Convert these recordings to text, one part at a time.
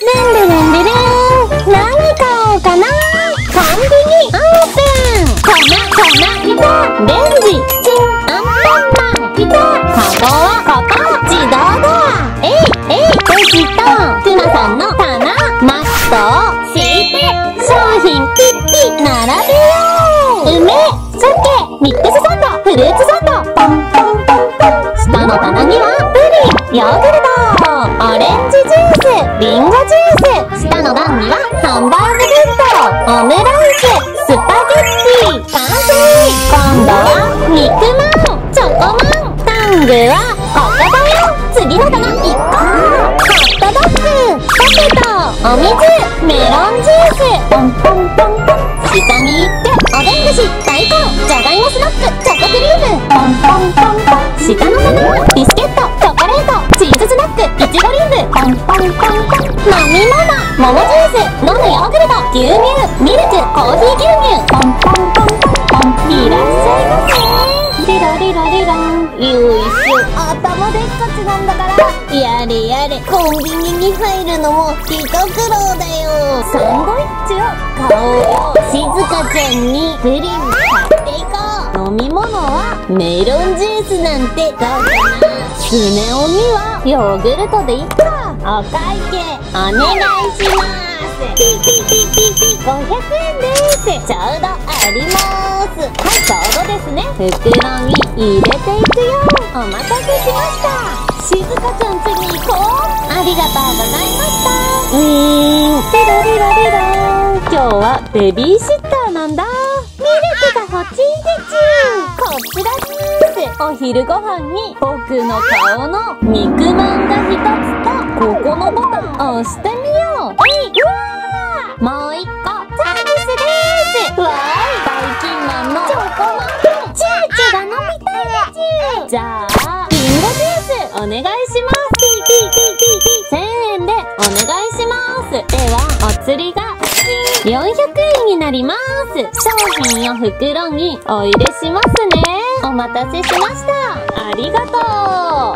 ルルンルルン何買おうかなコンビニオープン粉粉いたレンジチンアンパンマンいたカゴはここ自動ドアえいえいレジとクマさんの棚マットを敷いて商品ピッピ並べよう梅鮭ミックスサンドフルーツサンドお水メロンジュース。ポンポンポンポン下に行っておでん串大根じゃがいもスナックチョコクリーム。ポンポンポンポン下の棚はビスケットチョコレートチーズスナックいちごリングポンポンポンポン飲み物桃ジュース。飲むヨーグルト牛乳ミルクコーヒー牛乳。ポンポンポンポンポンいらっしゃいませ。リラリラリラ。よいしょ頭でっかちなんだから。やれやれ。コンビニに入るのも一苦労だよ。サンドイッチを買おうよ。静香ちゃんにプリン買っていこう。飲み物はメロンジュースなんてどうかな。スネ夫にはヨーグルトでいいか。お会計お願いします。ピピピピピ500円ですちょうどありますはいちょうどですね袋に入れていくよお待たせしました。静香ちゃん家に行こう。ありがとうございました。ウィーンテロリロリロ今日はベビーシッターなんだ。ミルクが欲しいでちゅこちらです。お昼ご飯に僕の顔の肉まんが一つとここのボタン押してみ釣りが400円になります。商品を袋にお入れしますね。お待たせしました。ありがと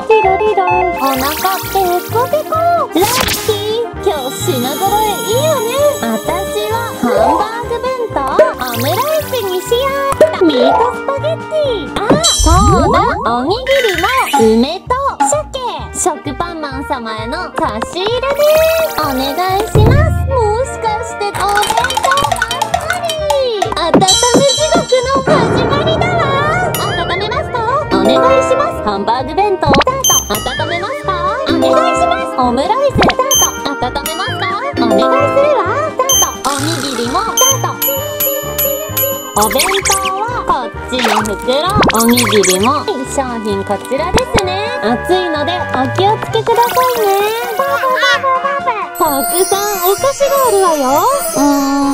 う。リロリロお腹ペコペコ。ラッキー。今日品揃えいいよね。私はハンバーグ弁当オムライスにしよう。ミートスパゲッティ。あそうだ。おにぎりも梅と鮭。食パンマン様への差し入れです。お願いします。ンバーグ弁当。スタート温めますか？お願いします。オムライス。スタート。温めますか？お願いするわ。スタート。おにぎりもスタートお弁当はこっちの袋。おにぎりも。商品こちらですね。熱いのでお気をつけくださいね。たくさんお菓子があるわよ。うー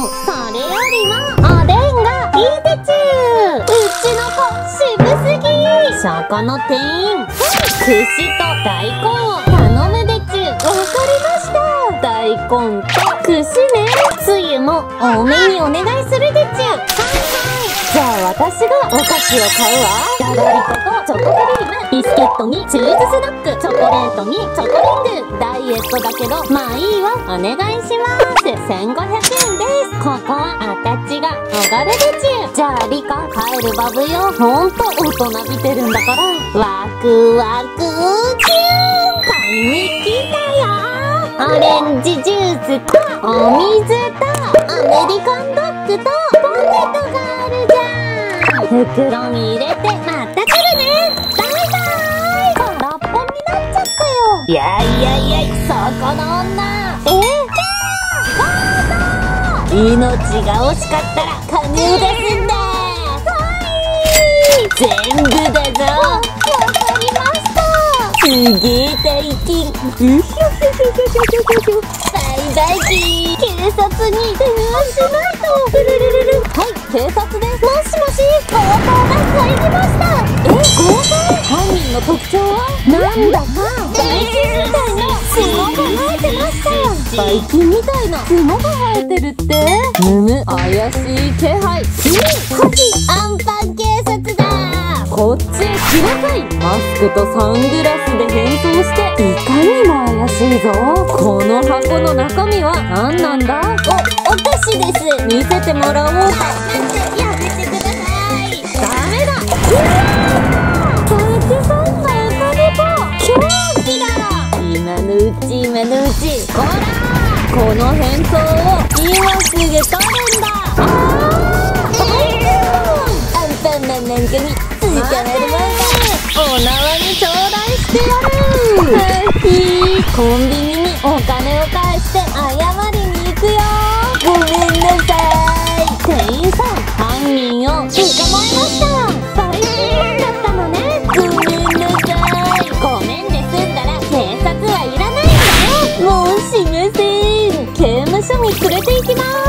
ん。それよりもおでんがいいでちゅうちの子そこの店員。串と大根を頼むでちゅわかりました。大根と串ね。つゆも多めにお願いするでちゅじゃあ私がお菓子を買うわ。じゃがりことチョコクリームビスケットにチーズスナックチョコレートにチョコリングダイエットだけどまあいいわ。お願いします。1500円です。ここはあたちがおごるでちゅじゃあリカ帰るバブよ。ほんと大人びてるんだから。ワクワクキューン買いに来たよ。オレンジジュースとお水とアメリカンドッグと袋に入れてまた来るねバイバーイ空っぽになっちゃったよいやいやいやいそこの女えー命が惜しかったら加入ですんではい全部だぞわかりましたすげえ大金うひょひょひょひょひょひょ最大金警察に電話しなしたバイキンみたいな角が生えてるって。むむ怪しい気配。うん。火事アンパン警察だ。こっちへ来なさいマスクとサングラスで変装していかにも怪しいぞ。この箱の中身は何なんだ？お、お菓子です。見せてもらおう。かこの変装を今すぐ取るんだ。アンパンマンなんかに続かれるもん。お縄に頂戴してやるコンビニにお金を返して謝に連れて行きます。